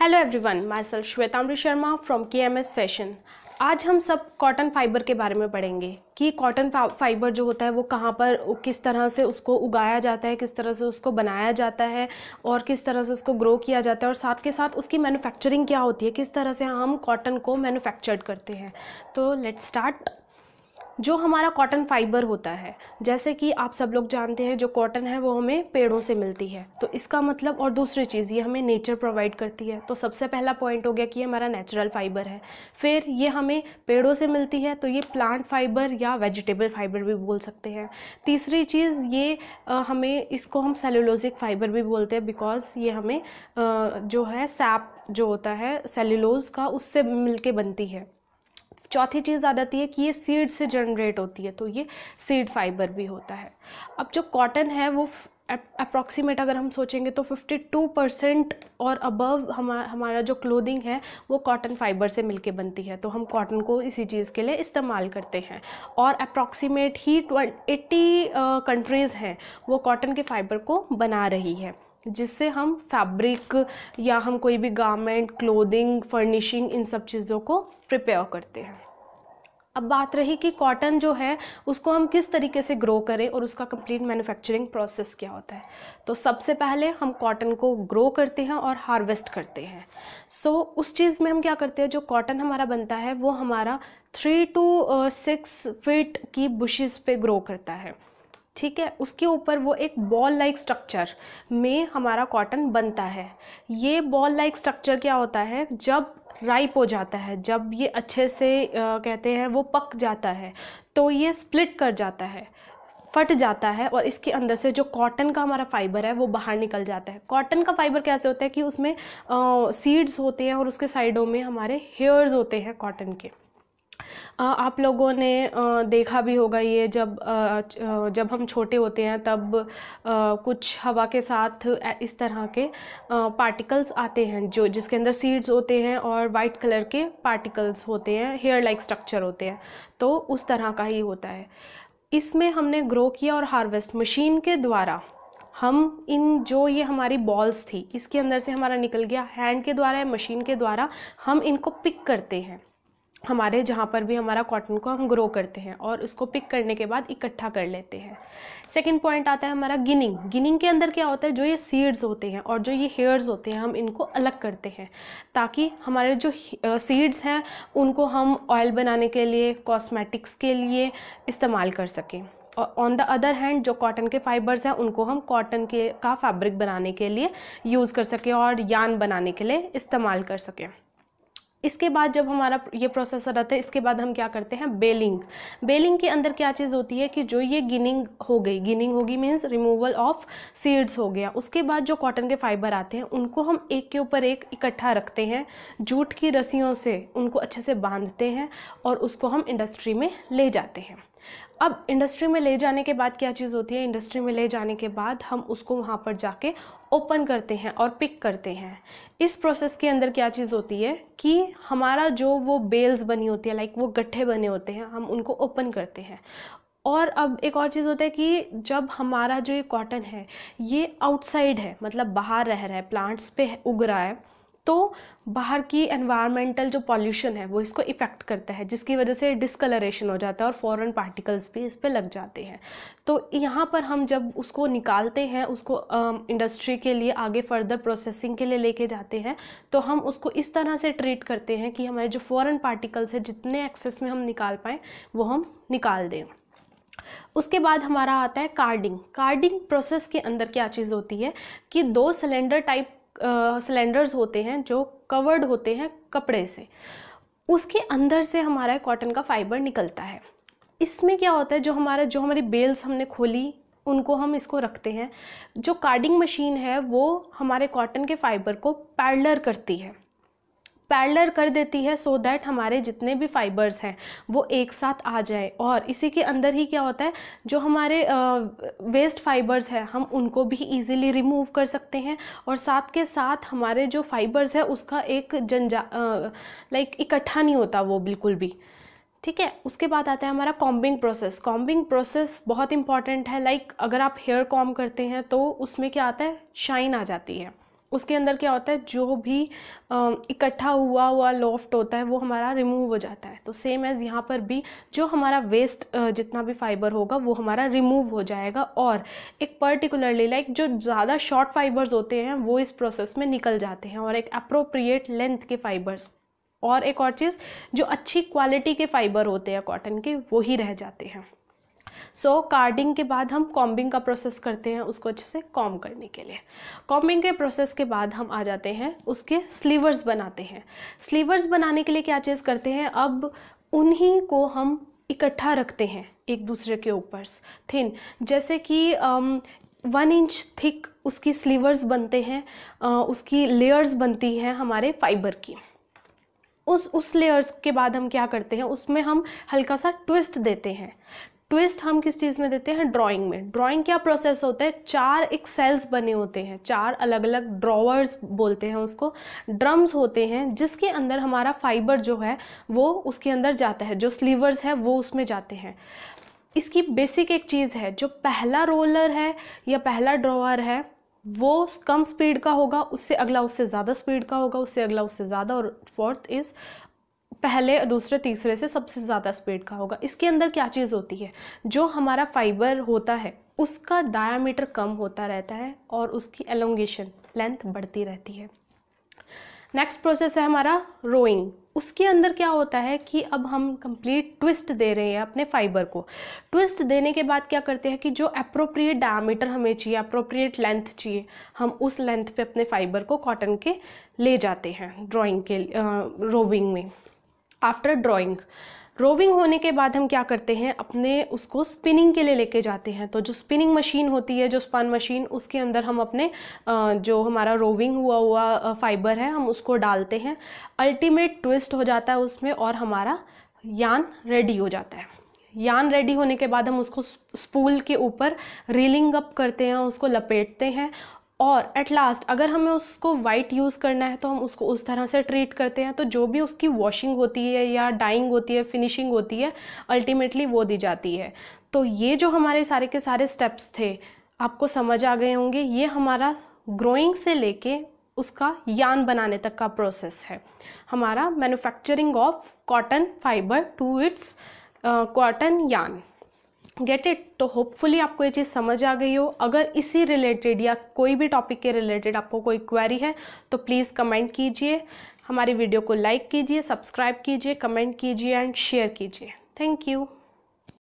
Hello everyone myself Shwetamri Sharma from K M S fashion आज हम सब cotton fibre के बारे में पढ़ेंगे कि कॉटन फाइबर जो होता है वो कहाँ पर किस तरह से उसको उगाया जाता है, किस तरह से उसको बनाया जाता है और किस तरह से उसको ग्रो किया जाता है और साथ के साथ उसकी मैन्युफैक्चरिंग क्या होती है, किस तरह से हम कॉटन को मैन्युफैक्चर्ड करते हैं। तो लेट्स स्टार्ट जो हमारा कॉटन फाइबर होता है। जैसे कि आप सब लोग जानते हैं, जो कॉटन है, वो हमें पेड़ों से मिलती है। तो इसका मतलब और दूसरी चीज़, ये हमें नेचर प्रोवाइड करती है। तो सबसे पहला पॉइंट हो गया कि ये हमारा नेचुरल फाइबर है। फिर ये हमें पेड़ों से मिलती है तो ये प्लांट फाइबर या वेजिटेबल फाइबर भी बोल सकते हैं। तीसरी चीज़, ये हमें इसको हम सेलुलोजिक फाइबर भी बोलते हैं बिकॉज़ ये हमें जो है सैप जो होता है सेलुलोज का, उससे मिल बनती है। चौथी चीज़ आ जाती है कि ये सीड से जनरेट होती है तो ये सीड फाइबर भी होता है। अब जो कॉटन है, वो अप्रॉक्सीमेट अगर हम सोचेंगे तो 52 परसेंट और अबव हमारा हमारा जो क्लोथिंग है, वो कॉटन फाइबर से मिलके बनती है। तो हम कॉटन को इसी चीज़ के लिए इस्तेमाल करते हैं। और अप्रॉक्सीमेट ही एट्टी कंट्रीज़ हैं, वो कॉटन के फाइबर को बना रही है, जिससे हम फैब्रिक या हम कोई भी गारमेंट क्लोथिंग फर्निशिंग इन सब चीज़ों को प्रिपेयर करते हैं। अब बात रही कि कॉटन जो है उसको हम किस तरीके से ग्रो करें और उसका कंप्लीट मैन्युफैक्चरिंग प्रोसेस क्या होता है। तो सबसे पहले हम कॉटन को ग्रो करते हैं और हार्वेस्ट करते हैं। सो so, उस चीज़ में हम क्या करते हैं जो कॉटन हमारा बनता है वो हमारा थ्री टू सिक्स फीट की बुशेस पे ग्रो करता है। ठीक है? उसके ऊपर वो एक बॉल लाइक स्ट्रक्चर में हमारा कॉटन बनता है। ये बॉल लाइक स्ट्रक्चर क्या होता है जब राइप हो जाता है, जब ये अच्छे से कहते हैं, वो पक जाता है तो ये स्प्लिट कर जाता है, फट जाता है और इसके अंदर से जो कॉटन का हमारा फाइबर है, वो बाहर निकल जाता है। कॉटन का फाइबर कैसे होता है कि उसमें सीड्स होते हैं और उसके साइडों में हमारे हेयर्स होते हैं कॉटन के। आप लोगों ने देखा भी होगा ये जब जब हम छोटे होते हैं तब कुछ हवा के साथ इस तरह के पार्टिकल्स आते हैं जो, जिसके अंदर सीड्स होते हैं और वाइट कलर के पार्टिकल्स होते हैं हेयर लाइक स्ट्रक्चर होते हैं। तो उस तरह का ही होता है। इसमें हमने ग्रो किया और हार्वेस्ट मशीन के द्वारा हम इन जो ये हमारी बॉल्स थी, इसके अंदर से हमारा निकल गया। हैंड के द्वारा या मशीन के द्वारा हम इनको पिक करते हैं। हमारे जहाँ पर भी हमारा कॉटन को हम ग्रो करते हैं और उसको पिक करने के बाद इकट्ठा कर लेते हैं। सेकेंड पॉइंट आता है हमारा गिनिंग। गिनिंग के अंदर क्या होता है? जो ये सीड्स होते हैं और जो ये हेयर्स होते हैं, हम इनको अलग करते हैं ताकि हमारे जो सीड्स हैं, उनको हम ऑयल बनाने के लिए कॉस्मेटिक्स के लिए इस्तेमाल कर सकें। और ऑन द अदर हैंड जो कॉटन के फाइबर्स हैं, उनको हम कॉटन के, का फैब्रिक बनाने के लिए यूज़ कर सकें और यान बनाने के लिए इस्तेमाल कर सकें। इसके बाद जब हमारा ये प्रोसेसर आता है, इसके बाद हम क्या करते हैं? बेलिंग बेलिंग के अंदर क्या चीज़ होती है कि जो ये गिनिंग हो गई, गिनिंग होगी मीन्स रिमूवल ऑफ़ सीड्स हो गया। उसके बाद जो कॉटन के फाइबर आते हैं, उनको हम एक के ऊपर एक इकट्ठा रखते हैं, जूट की रस्सियों से उनको अच्छे से बांधते हैं और उसको हम इंडस्ट्री में ले जाते हैं। अब इंडस्ट्री में ले जाने के बाद क्या चीज़ होती है? इंडस्ट्री में ले जाने के बाद हम उसको वहाँ पर जाके ओपन करते हैं और पिक करते हैं। इस प्रोसेस के अंदर क्या चीज़ होती है कि हमारा जो वो बेल्स बनी होती है लाइक वो गट्ठे बने होते हैं, हम उनको ओपन करते हैं। और अब एक और चीज़ होता है कि जब हमारा जो ये कॉटन है, ये आउटसाइड है मतलब बाहर रह रहा है प्लांट्स पे उग रहा है तो बाहर की एनवायरमेंटल जो पॉल्यूशन है, वो इसको इफ़ेक्ट करता है, जिसकी वजह से डिसकलरेशन हो जाता है और फॉरेन पार्टिकल्स भी इस पर लग जाते हैं। तो यहाँ पर हम जब उसको निकालते हैं, उसको इंडस्ट्री के लिए, आगे फर्दर प्रोसेसिंग के लिए लेके जाते हैं तो हम उसको इस तरह से ट्रीट करते हैं कि हमारे जो फॉरन पार्टिकल्स है, जितने एक्सेस में हम निकाल पाएँ, वो हम निकाल दें। उसके बाद हमारा आता है कार्डिंग कार्डिंग प्रोसेस के अंदर क्या चीज़ होती है कि दो सिलेंडर टाइप सिलेंडर्स होते हैं जो कवर्ड होते हैं कपड़े से। उसके अंदर से हमारा कॉटन का फाइबर निकलता है। इसमें क्या होता है, जो हमारा, जो हमारी बेल्स हमने खोली, उनको हम इसको रखते हैं। जो कार्डिंग मशीन है, वो हमारे कॉटन के फाइबर को पैडलर करती है। पैरलर कर देती है सो so दैट हमारे जितने भी फाइबर्स हैं वो एक साथ आ जाए। और इसी के अंदर ही क्या होता है जो हमारे वेस्ट फाइबर्स हैं हम उनको भी इजीली रिमूव कर सकते हैं और साथ के साथ हमारे जो फाइबर्स है उसका एक जनजा लाइक इकट्ठा नहीं होता वो बिल्कुल भी। ठीक है? उसके बाद आता है हमारा कॉम्बिंग प्रोसेस कॉम्बिंग प्रोसेस बहुत इंपॉर्टेंट है। लाइक like, अगर आप हेयर कॉम करते हैं तो उसमें क्या आता है? शाइन आ जाती है। उसके अंदर क्या होता है, जो भी इकट्ठा हुआ हुआ लॉफ्ट होता है, वो हमारा रिमूव हो जाता है। तो सेम एज़ यहाँ पर भी, जो हमारा वेस्ट जितना भी फाइबर होगा, वो हमारा रिमूव हो जाएगा। और एक पर्टिकुलरली लाइक जो ज़्यादा शॉर्ट फाइबर्स होते हैं, वो इस प्रोसेस में निकल जाते हैं। और एक अप्रोप्रिएट लेंथ के फाइबर्स और एक और चीज़, जो अच्छी क्वालिटी के फाइबर होते हैं कॉटन के, वो ही रह जाते हैं। सो so, कार्डिंग के बाद हम कॉम्बिंग का प्रोसेस करते हैं उसको अच्छे से कॉम करने के लिए। कॉम्बिंग के प्रोसेस के बाद हम आ जाते हैं उसके स्लीवर्स बनाते हैं। स्लीवर्स बनाने के लिए क्या चीज़ करते हैं? अब उन्हीं को हम इकट्ठा रखते हैं एक दूसरे के ऊपर। थिन जैसे कि वन इंच थिक उसकी स्लीवर्स बनते हैं उसकी लेयर्स बनती हैं हमारे फाइबर की। उस उस लेयर्स के बाद हम क्या करते हैं? उसमें हम हल्का सा ट्विस्ट देते हैं। ट्विस्ट हम किस चीज़ में देते हैं? ड्राइंग में। ड्राइंग क्या प्रोसेस होता है? चार एक सेल्स बने होते हैं। चार अलग अलग ड्रॉवर्स बोलते हैं उसको। ड्रम्स होते हैं जिसके अंदर हमारा फाइबर जो है, वो उसके अंदर जाता है। जो स्लीवर्स है, वो उसमें जाते हैं। इसकी बेसिक एक चीज़ है, जो पहला रोलर है या पहला ड्रॉवर है, वो कम स्पीड का होगा, उससे अगला उससे ज़्यादा स्पीड का होगा, उससे अगला उससे ज़्यादा, और फोर्थ इज़ पहले दूसरे तीसरे से सबसे ज़्यादा स्पीड का होगा। इसके अंदर क्या चीज़ होती है? जो हमारा फाइबर होता है, उसका डायामीटर कम होता रहता है और उसकी एलोंगेशन लेंथ बढ़ती रहती है। नेक्स्ट प्रोसेस है हमारा रोइंग उसके अंदर क्या होता है कि अब हम कंप्लीट ट्विस्ट दे रहे हैं अपने फाइबर को। ट्विस्ट देने के बाद क्या करते हैं कि जो अप्रोप्रिएट डायमीटर हमें चाहिए अप्रोप्रिएट लेंथ चाहिए, हम उस लेंथ पे अपने फाइबर को कॉटन के ले जाते हैं ड्राइंग के रोविंग में। आफ्टर ड्राइंग रोविंग होने के बाद हम क्या करते हैं? अपने उसको स्पिनिंग के लिए लेके जाते हैं। तो जो स्पिनिंग मशीन होती है, जो स्पन मशीन उसके अंदर हम अपने जो हमारा रोविंग हुआ हुआ फाइबर है, हम उसको डालते हैं। अल्टीमेट ट्विस्ट हो जाता है उसमें और हमारा यान रेडी हो जाता है। यान रेडी होने के बाद हम उसको स्पूल के ऊपर रीलिंग अप करते हैं, उसको लपेटते हैं और एट लास्ट अगर हमें उसको वाइट यूज़ करना है तो हम उसको उस तरह से ट्रीट करते हैं तो जो भी उसकी वॉशिंग होती है या डाइंग होती है फिनिशिंग होती है अल्टीमेटली वो दी जाती है। तो ये जो हमारे सारे के सारे स्टेप्स थे, आपको समझ आ गए होंगे, ये हमारा ग्रोइंग से लेके उसका यान बनाने तक का प्रोसेस है। हमारा manufacturing of cotton fibre to its cotton yarn get it तो होपफुली आपको ये चीज़ समझ आ गई हो। अगर इसी रिलेटेड या कोई भी टॉपिक के रिलेटेड आपको कोई क्वेरी है तो प्लीज़ कमेंट कीजिए, हमारी वीडियो को लाइक कीजिए सब्सक्राइब कीजिए कमेंट कीजिए एंड शेयर कीजिए। Thank you